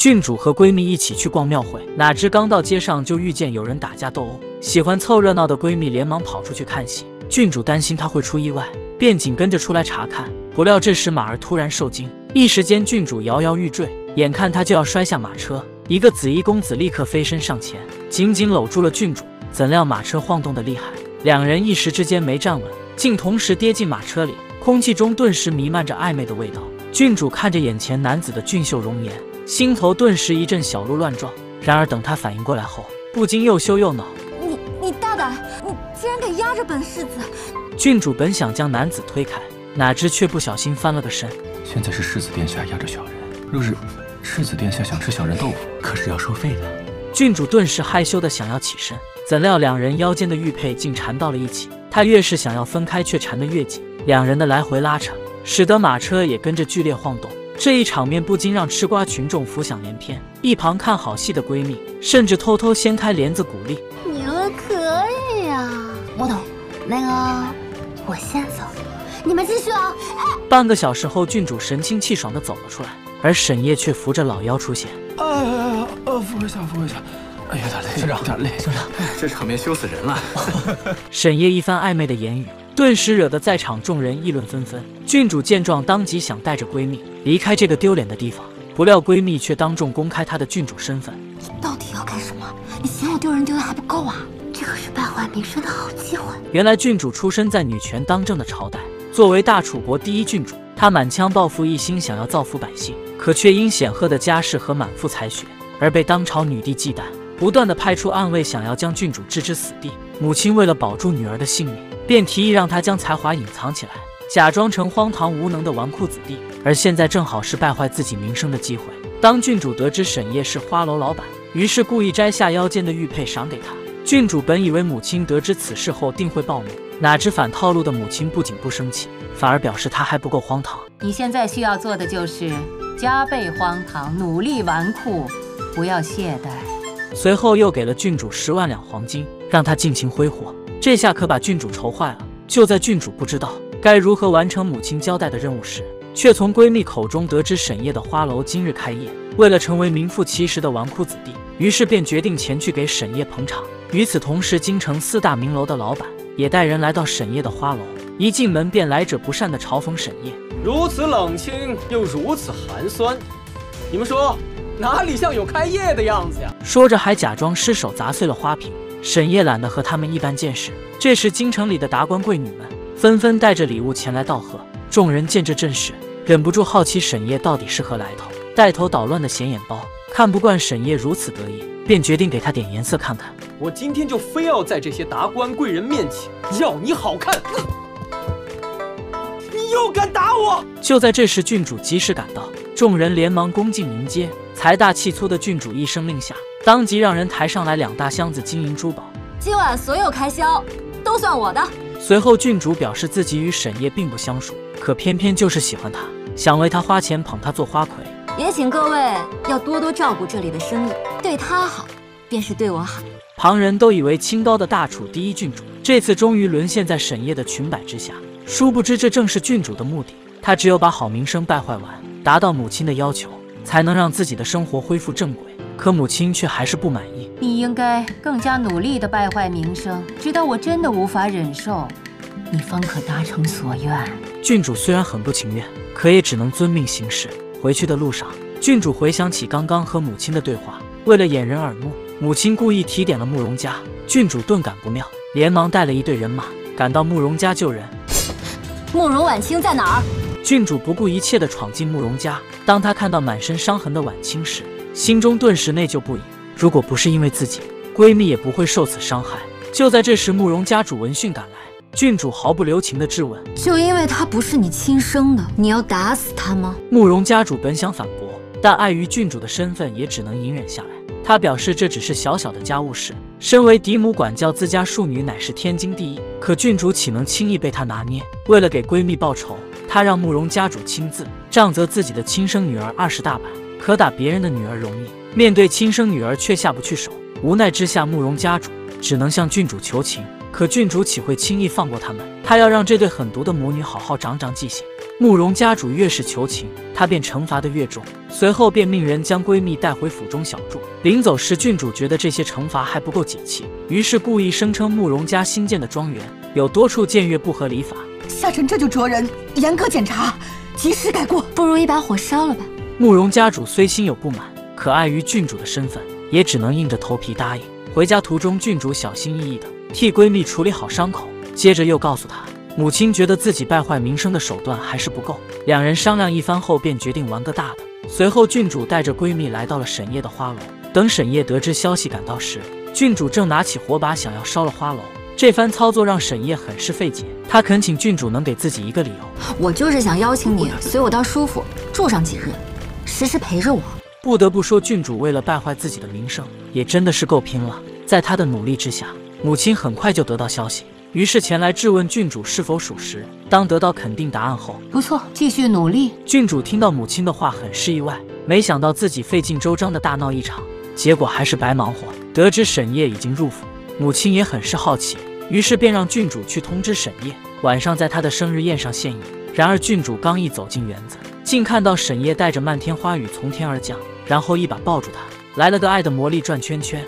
郡主和闺蜜一起去逛庙会，哪知刚到街上就遇见有人打架斗殴。喜欢凑热闹的闺蜜连忙跑出去看戏，郡主担心她会出意外，便紧跟着出来查看。不料这时马儿突然受惊，一时间郡主摇摇欲坠，眼看她就要摔下马车，一个紫衣公子立刻飞身上前，紧紧搂住了郡主。怎料马车晃动的厉害，两人一时之间没站稳，竟同时跌进马车里，空气中顿时弥漫着暧昧的味道。郡主看着眼前男子的俊秀容颜，心头顿时一阵小鹿乱撞。然而等他反应过来后，不禁又羞又恼。你你大胆，你竟然敢压着本世子！郡主本想将男子推开，哪知却不小心翻了个身。现在是世子殿下压着小人，若是世子殿下想吃小人豆腐，可是要收费的。郡主顿时害羞的想要起身。怎料两人腰间的玉佩竟缠到了一起，他越是想要分开，却缠得越紧。两人的来回拉扯，使得马车也跟着剧烈晃动。这一场面不禁让吃瓜群众浮想联翩。一旁看好戏的闺蜜甚至偷偷掀开帘子鼓励：“你们可以呀，我懂。那个，我先走，你们继续啊。”半个小时后，郡主神清气爽的走了出来，而沈夜却扶着老妖出现。呃呃，扶一下，扶一下。哎呀，有点累，村长，有点累，村长，这场面羞死人了。沈夜一番暧昧的言语，顿时惹得在场众人议论纷纷。郡主见状，当即想带着闺蜜离开这个丢脸的地方，不料闺蜜却当众公开她的郡主身份。你到底要干什么？你嫌我丢人丢的还不够啊？这可是败坏名声的好机会。原来郡主出身在女权当政的朝代，作为大楚国第一郡主，她满腔抱负，一心想要造福百姓，可却因显赫的家世和满腹才学，而被当朝女帝忌惮。不断的派出暗卫，想要将郡主置之死地。母亲为了保住女儿的性命，便提议让他将才华隐藏起来，假装成荒唐无能的纨绔子弟。而现在正好是败坏自己名声的机会。当郡主得知沈夜是花楼老板，于是故意摘下腰间的玉佩赏给他。郡主本以为母亲得知此事后定会暴怒，哪知反套路的母亲不仅不生气，反而表示她还不够荒唐。你现在需要做的就是加倍荒唐，努力纨绔，不要懈怠。随后又给了郡主十万两黄金，让他尽情挥霍。这下可把郡主愁坏了。就在郡主不知道该如何完成母亲交代的任务时，却从闺蜜口中得知沈夜的花楼今日开业。为了成为名副其实的纨绔子弟，于是便决定前去给沈夜捧场。与此同时，京城四大名楼的老板也带人来到沈夜的花楼，一进门便来者不善的嘲讽沈夜：“如此冷清又如此寒酸，你们说？”哪里像有开业的样子呀？说着还假装失手砸碎了花瓶。沈夜懒得和他们一般见识。这时京城里的达官贵女们纷纷带着礼物前来道贺。众人见这阵势，忍不住好奇沈夜到底是何来头。带头捣乱的显眼包看不惯沈夜如此得意，便决定给他点颜色看看。我今天就非要在这些达官贵人面前要你好看！你又敢打我！就在这时，郡主及时赶到，众人连忙恭敬迎接。财大气粗的郡主一声令下，当即让人抬上来两大箱子金银珠宝。今晚所有开销都算我的。随后，郡主表示自己与沈夜并不相熟，可偏偏就是喜欢他，想为他花钱捧他做花魁。也请各位要多多照顾这里的生意，对他好，便是对我好。旁人都以为清高的大楚第一郡主这次终于沦陷在沈夜的裙摆之下，殊不知这正是郡主的目的。她只有把好名声败坏完，达到母亲的要求。才能让自己的生活恢复正轨，可母亲却还是不满意。你应该更加努力的败坏名声，直到我真的无法忍受，你方可达成所愿。郡主虽然很不情愿，可也只能遵命行事。回去的路上，郡主回想起刚刚和母亲的对话，为了掩人耳目，母亲故意提点了慕容家。郡主顿感不妙，连忙带了一队人马赶到慕容家救人。慕容婉清在哪儿？郡主不顾一切地闯进慕容家。当他看到满身伤痕的婉清时，心中顿时内疚不已。如果不是因为自己，闺蜜也不会受此伤害。就在这时，慕容家主闻讯赶来，郡主毫不留情地质问：“就因为她不是你亲生的，你要打死她吗？”慕容家主本想反驳，但碍于郡主的身份，也只能隐忍下来。他表示这只是小小的家务事，身为嫡母管教自家庶女乃是天经地义。可郡主岂能轻易被他拿捏？为了给闺蜜报仇。他让慕容家主亲自杖责自己的亲生女儿二十大板，可打别人的女儿容易，面对亲生女儿却下不去手。无奈之下，慕容家主只能向郡主求情。可郡主岂会轻易放过他们？他要让这对狠毒的母女好好长长记性。慕容家主越是求情，她便惩罚的越重。随后便命人将闺蜜带回府中小住。临走时，郡主觉得这些惩罚还不够解气，于是故意声称慕容家新建的庄园有多处僭越不合礼法。下臣这就着人严格检查，及时改过。不如一把火烧了吧。慕容家主虽心有不满，可碍于郡主的身份，也只能硬着头皮答应。回家途中，郡主小心翼翼地替闺蜜处理好伤口，接着又告诉她，母亲觉得自己败坏名声的手段还是不够。两人商量一番后，便决定玩个大的。随后，郡主带着闺蜜来到了沈夜的花楼。等沈夜得知消息赶到时，郡主正拿起火把想要烧了花楼。这番操作让沈夜很是费解，他恳请郡主能给自己一个理由。我就是想邀请你随我到舒府住上几日，时时陪着我。不得不说，郡主为了败坏自己的名声，也真的是够拼了。在她的努力之下，母亲很快就得到消息，于是前来质问郡主是否属实。当得到肯定答案后，不错，继续努力。郡主听到母亲的话，很是意外，没想到自己费尽周章的大闹一场，结果还是白忙活。得知沈夜已经入府，母亲也很是好奇，于是便让郡主去通知沈夜，晚上在他的生日宴上献艺。然而郡主刚一走进园子，竟看到沈夜带着漫天花雨从天而降。然后一把抱住他，来了个爱的魔力转圈圈。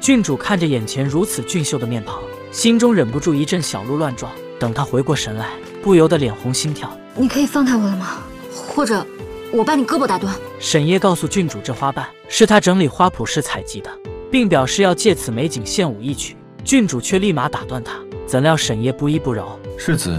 郡主看着眼前如此俊秀的面庞，心中忍不住一阵小鹿乱撞。等他回过神来，不由得脸红心跳。你可以放开我了吗？或者我把你胳膊打断？沈夜告诉郡主，这花瓣是他整理花圃时采集的，并表示要借此美景献舞一曲。郡主却立马打断他，怎料沈夜不依不饶：“世子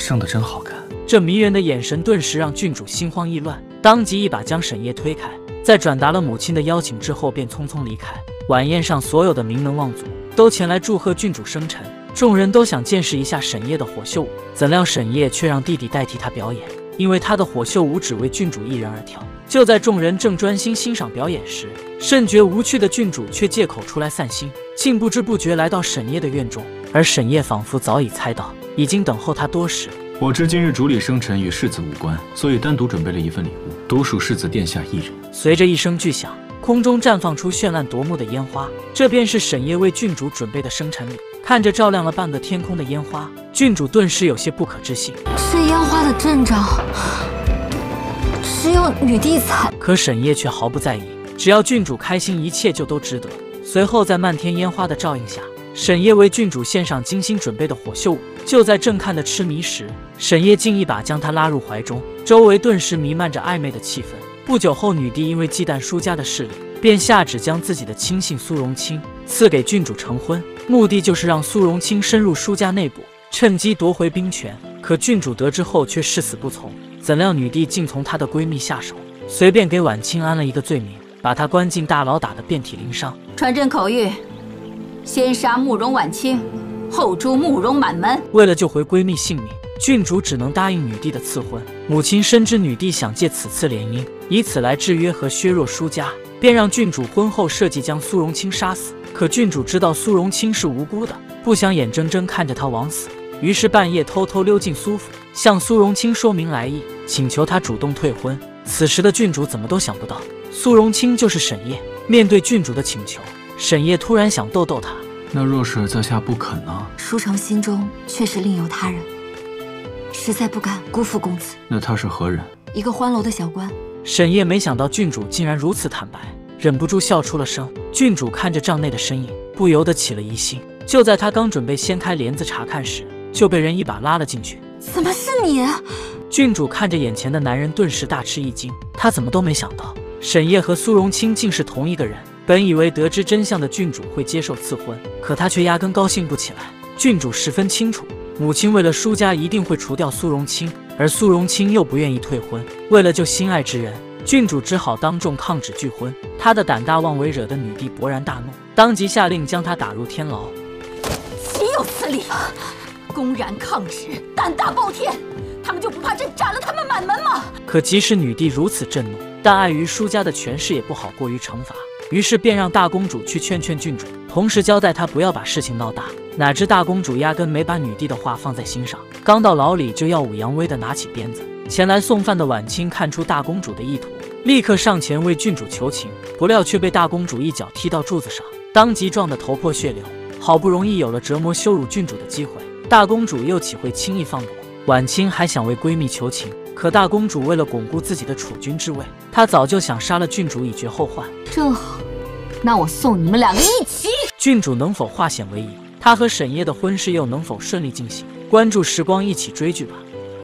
生得真好看。”这迷人的眼神顿时让郡主心慌意乱，当即一把将沈夜推开，在转达了母亲的邀请之后，便匆匆离开。晚宴上，所有的名门望族都前来祝贺郡主生辰，众人都想见识一下沈夜的火秀舞，怎料沈夜却让弟弟代替他表演，因为他的火秀舞只为郡主一人而跳。就在众人正专心欣赏表演时，甚觉无趣的郡主却借口出来散心，竟不知不觉来到沈夜的院中，而沈夜仿佛早已猜到，已经等候他多时。我知今日主礼生辰与世子无关，所以单独准备了一份礼物，独属世子殿下一人。随着一声巨响，空中绽放出绚烂夺目的烟花，这便是沈夜为郡主准备的生辰礼。看着照亮了半个天空的烟花，郡主顿时有些不可置信。这烟花的阵仗，只有女帝才。可沈夜却毫不在意，只要郡主开心，一切就都值得。随后，在漫天烟花的照应下，沈夜为郡主献上精心准备的火秀舞。就在正看得痴迷时，沈夜竟一把将她拉入怀中，周围顿时弥漫着暧昧的气氛。不久后，女帝因为忌惮舒家的势力，便下旨将自己的亲信苏荣清赐给郡主成婚，目的就是让苏荣清深入舒家内部，趁机夺回兵权。可郡主得知后却誓死不从，怎料女帝竟从她的闺蜜下手，随便给婉清安了一个罪名，把她关进大牢，打得遍体鳞伤。传朕口谕，先杀慕容婉清。后诛慕容满门。为了救回闺蜜性命，郡主只能答应女帝的赐婚。母亲深知女帝想借此次联姻，以此来制约和削弱舒家，便让郡主婚后设计将苏荣清杀死。可郡主知道苏荣清是无辜的，不想眼睁睁看着他枉死，于是半夜偷偷溜进苏府，向苏荣清说明来意，请求他主动退婚。此时的郡主怎么都想不到，苏荣清就是沈夜。面对郡主的请求，沈夜突然想逗逗他。那若是在下不肯呢？舒城心中确实另有他人，实在不敢辜负公子。那他是何人？一个欢楼的小官。沈夜没想到郡主竟然如此坦白，忍不住笑出了声。郡主看着帐内的身影，不由得起了疑心。就在他刚准备掀开帘子查看时，就被人一把拉了进去。怎么是你？郡主看着眼前的男人，顿时大吃一惊。她怎么都没想到，沈夜和苏荣清竟是同一个人。本以为得知真相的郡主会接受赐婚，可她却压根高兴不起来。郡主十分清楚，母亲为了舒家一定会除掉苏荣清，而苏荣清又不愿意退婚。为了救心爱之人，郡主只好当众抗旨拒婚。她的胆大妄为惹得女帝勃然大怒，当即下令将她打入天牢。岂有此理！公然抗旨，胆大包天！他们就不怕朕斩了他们满门吗？可即使女帝如此震怒，但碍于舒家的权势，也不好过于惩罚。于是便让大公主去劝劝郡主，同时交代她不要把事情闹大。哪知大公主压根没把女帝的话放在心上，刚到牢里就耀武扬威的拿起鞭子。前来送饭的晚清看出大公主的意图，立刻上前为郡主求情，不料却被大公主一脚踢到柱子上，当即撞得头破血流。好不容易有了折磨羞辱郡主的机会，大公主又岂会轻易放过？晚清还想为闺蜜求情，可大公主为了巩固自己的储君之位，她早就想杀了郡主以绝后患。正好，那我送你们两个一起。郡主能否化险为夷？她和沈夜的婚事又能否顺利进行？关注时光，一起追剧吧。